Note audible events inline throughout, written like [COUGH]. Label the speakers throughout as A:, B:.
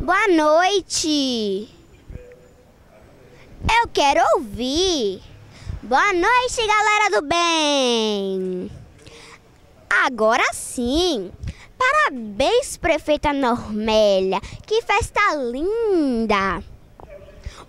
A: Boa noite. Eu quero ouvir. Boa noite, galera do bem. Agora sim. Parabéns, prefeita Normélia. Que festa linda.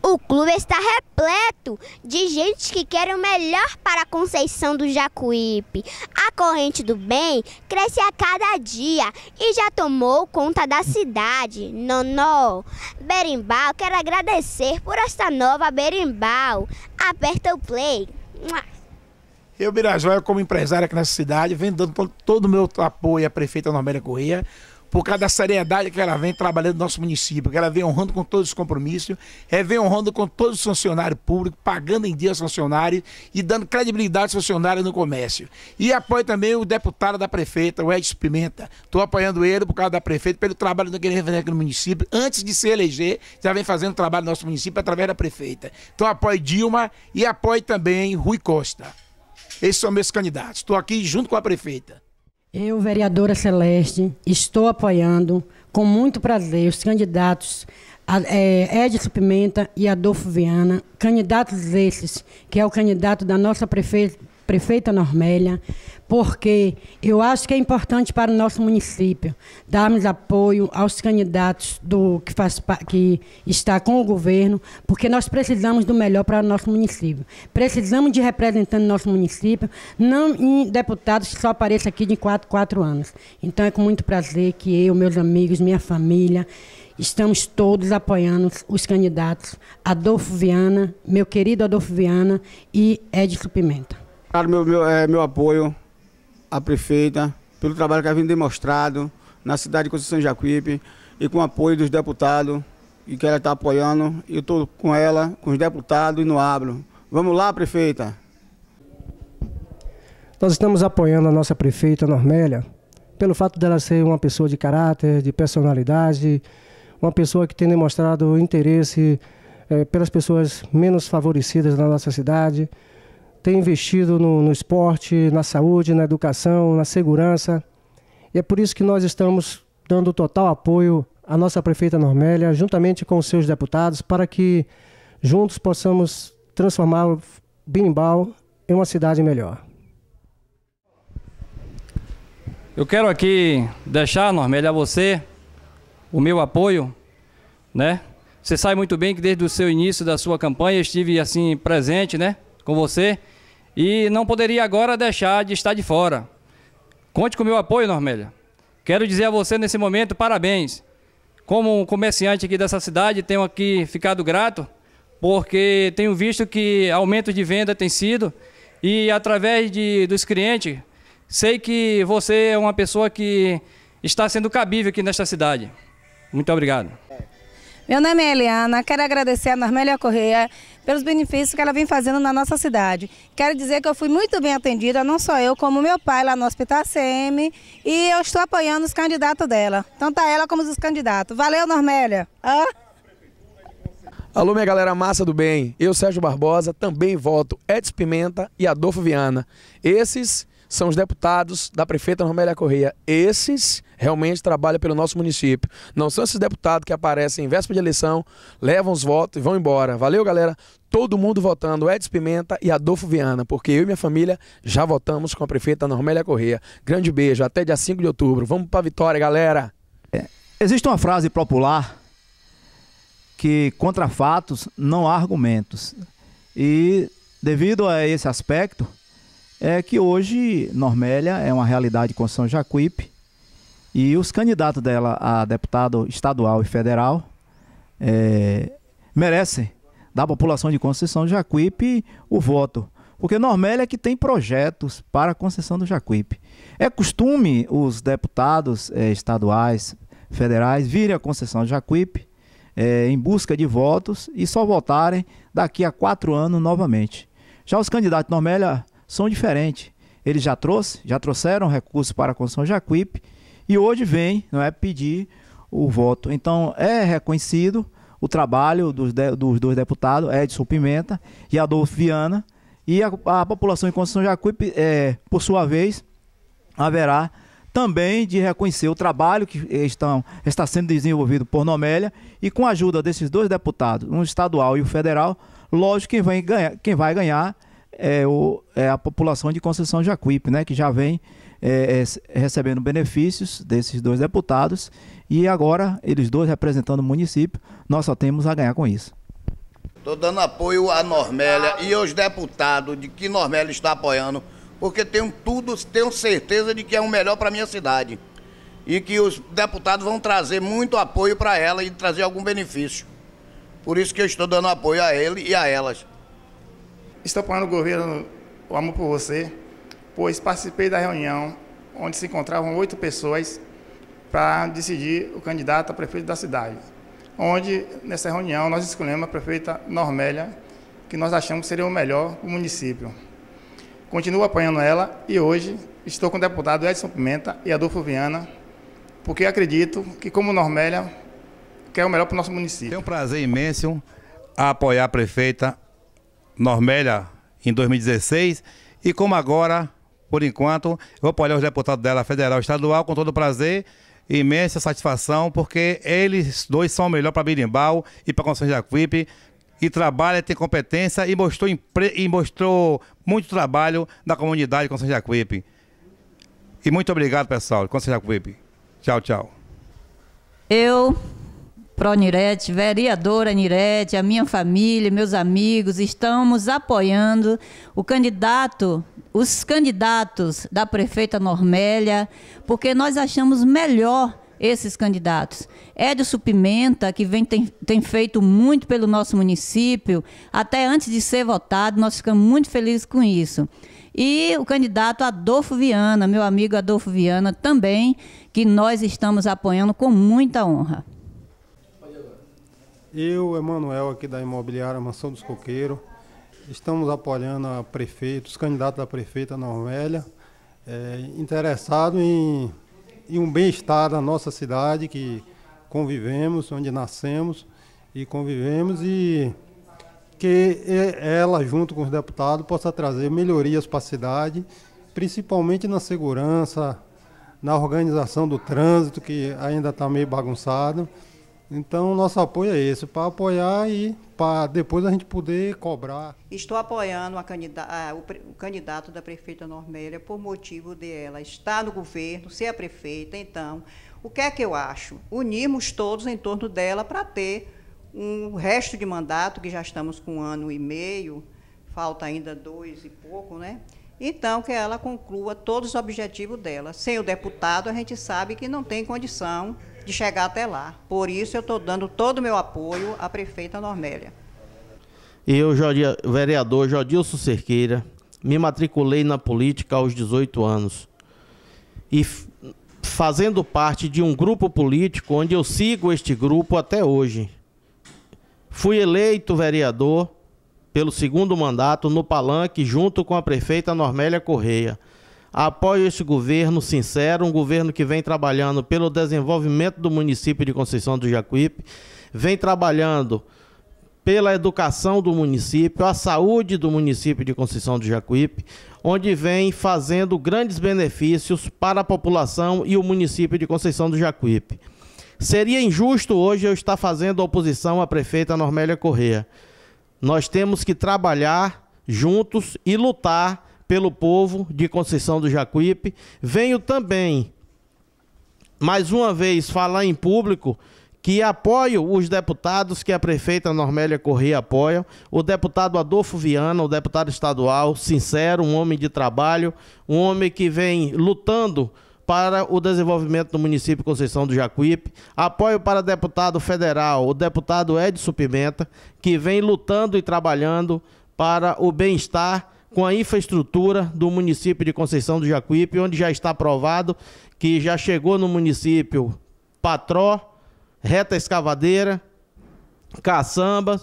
A: O clube está repleto de gente que quer o melhor para a Conceição do Jacuípe. A corrente do bem cresce a cada dia e já tomou conta da cidade. Nonó, Berimbau, quero agradecer por esta nova Berimbau. Aperta o play.
B: Eu, Birajóia, como empresário aqui nessa cidade, venho dando todo o meu apoio à prefeita Normélia Corrêa por causa da seriedade que ela vem trabalhando no nosso município, que ela vem honrando com todos os compromissos, é, vem honrando com todos os funcionários públicos, pagando em dia os funcionários e dando credibilidade aos funcionários no comércio. E apoio também o deputado da prefeita, o Edson Pimenta. Estou apoiando ele por causa da prefeita, pelo trabalho que ele vem fazendo aqui no município. Antes de se eleger, já vem fazendo trabalho no nosso município através da prefeita. Então apoio Dilma e apoio também Rui Costa. Esses são meus candidatos. Estou aqui junto com a prefeita.
C: Eu, vereadora Celeste, estou apoiando com muito prazer os candidatos é, Edson Pimenta e Adolfo Viana, candidatos esses, que é o candidato da nossa prefeita, prefeita Normélia, porque eu acho que é importante para o nosso município darmos apoio aos candidatos do que, faz, que está com o governo, porque nós precisamos do melhor para o nosso município. Precisamos de representantes do nosso município, não em deputados que só apareçam aqui de quatro, quatro anos. Então é com muito prazer que eu, meus amigos, minha família, estamos todos apoiando os candidatos Adolfo Viana, meu querido Adolfo Viana e Edson Pimenta.
D: Meu, meu, é, meu apoio à prefeita pelo trabalho que ela vem demonstrado na cidade de Conceição Jacuípe e com o apoio dos deputados e que ela está apoiando. Eu estou com ela, com os deputados e no Abro. Vamos lá, prefeita.
E: Nós estamos apoiando a nossa prefeita Normélia pelo fato dela ser uma pessoa de caráter, de personalidade, uma pessoa que tem demonstrado interesse é, pelas pessoas menos favorecidas na nossa cidade tem investido no, no esporte, na saúde, na educação, na segurança. E é por isso que nós estamos dando total apoio à nossa prefeita Normélia, juntamente com os seus deputados, para que juntos possamos transformar o Binimbal em uma cidade melhor.
F: Eu quero aqui deixar, Normélia, a você o meu apoio, né? Você sabe muito bem que desde o seu início da sua campanha estive assim presente, né, com você e não poderia agora deixar de estar de fora. Conte com meu apoio, Normélia. Quero dizer a você nesse momento parabéns. Como um comerciante aqui dessa cidade, tenho aqui ficado grato, porque tenho visto que aumento de venda tem sido, e através de, dos clientes, sei que você é uma pessoa que está sendo cabível aqui nesta cidade. Muito obrigado.
G: Meu nome é Eliana, quero agradecer a Normélia Correia pelos benefícios que ela vem fazendo na nossa cidade. Quero dizer que eu fui muito bem atendida, não só eu, como meu pai lá no Hospital CM, e eu estou apoiando os candidatos dela, tanto ela como os candidatos. Valeu, Normélia! Ah.
H: Alô, minha galera massa do bem. Eu, Sérgio Barbosa, também voto Edson Pimenta e Adolfo Viana. Esses são os deputados da prefeita Romélia Correia. Esses realmente trabalham pelo nosso município. Não são esses deputados que aparecem em véspera de eleição, levam os votos e vão embora. Valeu, galera. Todo mundo votando Edson Pimenta e Adolfo Viana, porque eu e minha família já votamos com a prefeita Normélia Correia. Grande beijo, até dia 5 de outubro. Vamos para a vitória, galera.
I: É, existe uma frase popular que contra fatos não há argumentos. E devido a esse aspecto, é que hoje Normélia é uma realidade com São Jacuípe e os candidatos dela a deputado estadual e federal é, merecem da população de Conceição do Jacuípe o voto. Porque Normélia é que tem projetos para a concessão do Jacuípe. É costume os deputados é, estaduais, federais, virem à concessão do Jacuípe é, em busca de votos e só votarem daqui a quatro anos novamente. Já os candidatos Normélia são diferentes. Eles já trouxe, já trouxeram recursos para a construção de Jacuípe e hoje vem, não é, pedir o voto. Então é reconhecido o trabalho dos, de, dos dois deputados, Edson Pimenta e Adolfo Viana, e a, a população em Construção de Jacuípe, é, por sua vez, haverá também de reconhecer o trabalho que estão, está sendo desenvolvido por Nomélia e com a ajuda desses dois deputados, um estadual e o federal, lógico que quem vai ganhar, quem vai ganhar é, o, é a população de Conceição Jacuípe, né, que já vem é, é, recebendo benefícios desses dois deputados e agora eles dois representando o município, nós só temos a ganhar com isso.
J: Estou dando apoio à Normélia e aos deputados de que Normélia está apoiando, porque tenho tudo, tenho certeza de que é o melhor para minha cidade. E que os deputados vão trazer muito apoio para ela e trazer algum benefício. Por isso que eu estou dando apoio a ele e a elas.
K: Estou apoiando o governo O Amor por Você, pois participei da reunião onde se encontravam oito pessoas para decidir o candidato a prefeito da cidade onde nessa reunião nós escolhemos a prefeita Normélia, que nós achamos que seria o melhor para o município. Continuo apoiando ela e hoje estou com o deputado Edson Pimenta e Adolfo Viana, porque acredito que, como Normélia, quer o melhor para o nosso município.
L: Tenho um prazer imenso apoiar a prefeita Normélia em 2016 e como agora, por enquanto, eu apoiar os deputados dela federal e estadual com todo prazer imensa satisfação, porque eles dois são o melhor para Birimbau e para Conselho Jacuípe, e trabalha, tem competência e mostrou, e mostrou muito trabalho na comunidade de Conselho Jacuípe. E muito obrigado, pessoal, Conselho Jacuípe. Tchau, tchau.
M: Eu Pro Nirete, vereadora Nirete, a minha família, meus amigos, estamos apoiando o candidato, os candidatos da prefeita Normélia, porque nós achamos melhor esses candidatos. Edson Pimenta, que vem, tem, tem feito muito pelo nosso município, até antes de ser votado, nós ficamos muito felizes com isso. E o candidato Adolfo Viana, meu amigo Adolfo Viana, também, que nós estamos apoiando com muita honra.
N: Eu, Emanuel, aqui da imobiliária Mansão dos Coqueiros, estamos apoiando a prefeita, os candidatos da prefeita Normélia, é, interessado em, em um bem-estar da nossa cidade, que convivemos, onde nascemos e convivemos, e que ela, junto com os deputados, possa trazer melhorias para a cidade, principalmente na segurança, na organização do trânsito, que ainda está meio bagunçado. Então, nosso apoio é esse, para apoiar e para depois a gente poder cobrar.
O: Estou apoiando candidata, o, o, candidato da prefeita Normélia por motivo de ela estar no governo, ser a prefeita. Então, o que é que eu acho? Unirmos todos em torno dela para ter um resto de mandato, que já estamos com um ano e meio, falta ainda dois e pouco, né? Então, que ela conclua todos os objetivos dela. Sem o deputado, a gente sabe que não tem condição de chegar até lá. Por isso eu estou dando todo o meu apoio à prefeita Normélia.
P: Eu, vereador Jodilson Cerqueira, me matriculei na política aos 18 anos. E fazendo parte de um grupo político onde eu sigo este grupo até hoje. Fui eleito vereador pelo segundo mandato no Palanque junto com a prefeita Normélia Correia. Apoio este governo sincero, um governo que vem trabalhando pelo desenvolvimento do município de Conceição do Jacuípe, vem trabalhando pela educação do município, a saúde do município de Conceição do Jacuípe, onde vem fazendo grandes benefícios para a população e o município de Conceição do Jacuípe. Seria injusto hoje eu estar fazendo oposição à prefeita Normélia Corrêa. Nós temos que trabalhar juntos e lutar pelo povo de Conceição do Jacuípe. Venho também, mais uma vez, falar em público que apoio os deputados que a prefeita Normélia Corrêa apoia, o deputado Adolfo Viana, o deputado estadual, sincero, um homem de trabalho, um homem que vem lutando para o desenvolvimento do município Conceição do Jacuípe. Apoio para deputado federal, o deputado Edson Pimenta, que vem lutando e trabalhando para o bem-estar com a infraestrutura do município de Conceição do Jacuípe, onde já está aprovado que já chegou no município patró, reta escavadeira, caçamba,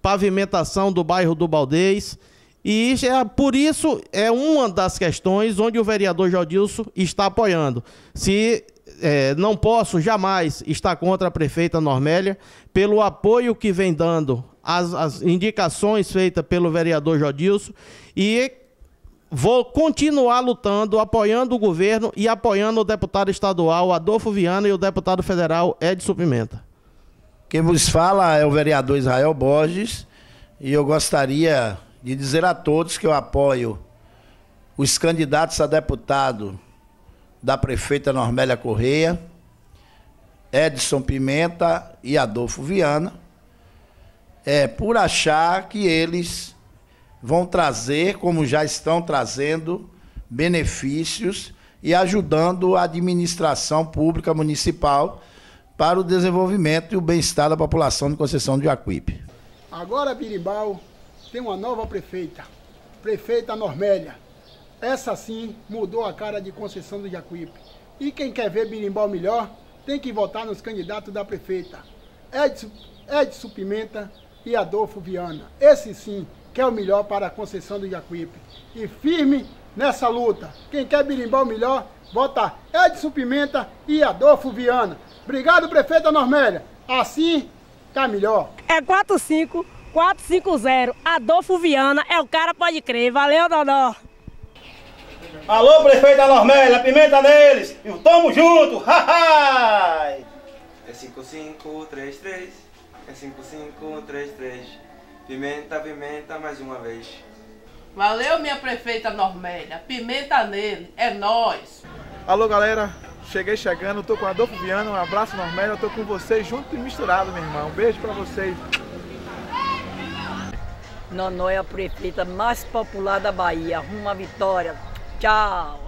P: pavimentação do bairro do Baldez. E é, por isso é uma das questões onde o vereador Jodilson está apoiando. Se é, não posso jamais estar contra a prefeita Normélia pelo apoio que vem dando as, as indicações feitas pelo vereador Jodilson e vou continuar lutando, apoiando o governo e apoiando o deputado estadual Adolfo Viana e o deputado federal Edson Pimenta.
Q: Quem vos fala é o vereador Israel Borges e eu gostaria de dizer a todos que eu apoio os candidatos a deputado da prefeita Normélia Correia, Edson Pimenta e Adolfo Viana, é, por achar que eles vão trazer, como já estão trazendo, benefícios e ajudando a administração pública municipal para o desenvolvimento e o bem-estar da população de Conceição de Jacuípe.
R: Agora Birimbau tem uma nova prefeita, prefeita Normélia. Essa sim mudou a cara de Conceição do Jacuípe. E quem quer ver Birimbau melhor, tem que votar nos candidatos da prefeita. Edson, Edson Pimenta e Adolfo Viana. Esse sim que é o melhor para a Conceição do Jacuípe. E firme nessa luta. Quem quer Birimbau melhor, vota Edson Pimenta e Adolfo Viana. Obrigado, prefeita Normélia. Assim tá melhor.
K: É 45450. Adolfo Viana é o cara, pode crer. Valeu, Dodó.
S: Alô, prefeita Normélia, pimenta neles! E tamo junto! [LAUGHS]
D: É 5533, é 5533. Pimenta, pimenta, mais uma vez.
T: Valeu, minha prefeita Normélia. Pimenta nele, é nós.
U: Alô, galera. Cheguei chegando, tô com Adolfo Viana, um abraço Normélia, tô com vocês junto e misturado, meu irmão. Um beijo pra vocês.
A: Nonó é a prefeita mais popular da Bahia. Rumo à vitória. Tchau!